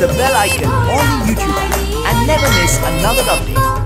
the bell icon on YouTube and never miss another update.